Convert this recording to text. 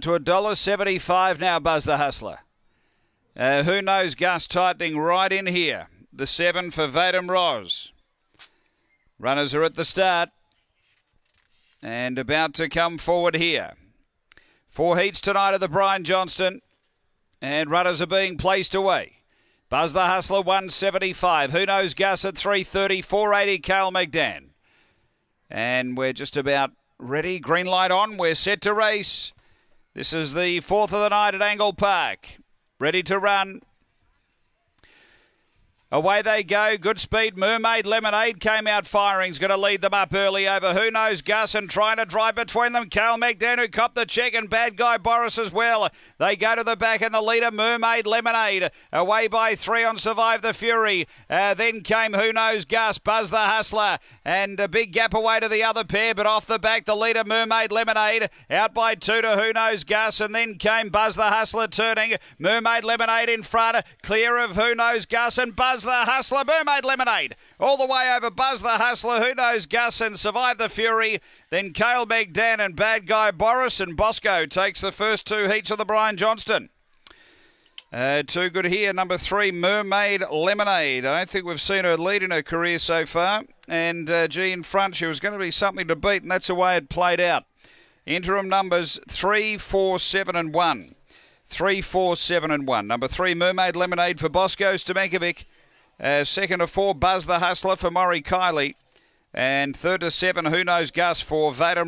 to a dollar seventy-five now. Buzz the Hustler. Uh, who knows? Gus tightening right in here. The seven for Vadim Ros. Runners are at the start and about to come forward here. Four heats tonight at the Brian Johnston, and runners are being placed away. Buzz the Hustler 175. Who knows Gus at 330, 480 Kale McDan. And we're just about ready. Green light on. We're set to race. This is the fourth of the night at Angle Park. Ready to run. Away they go. Good speed. Mermaid Lemonade came out firing. He's going to lead them up early over Who Knows Gus and trying to drive between them. Cal McDan who copped the check and Bad Guy Boris as well. They go to the back and the leader Mermaid Lemonade away by three on Survive the Fury. Uh, then came Who Knows Gus, Buzz the Hustler and a big gap away to the other pair but off the back the leader Mermaid Lemonade out by two to Who Knows Gus and then came Buzz the Hustler turning. Mermaid Lemonade in front clear of Who Knows Gus and Buzz Buzz the Hustler, Mermaid Lemonade, all the way over Buzz the Hustler, Who Knows Gus, and Survive the Fury. Then Kale McDan and Bad Guy Boris, and Bosco takes the first two heats of the Brian Johnston. Uh, too good here. Number three, Mermaid Lemonade. I don't think we've seen her lead in her career so far. And uh, G in front, she was going to be something to beat, and that's the way it played out. Interim numbers three, four, seven, and one. Three, four, seven, and one. Number three, Mermaid Lemonade for Bosco Stamankovic. Uh, second to four, Buzz the Hustler for Murray Kiley. And third to seven, Who Knows Gus for Vadim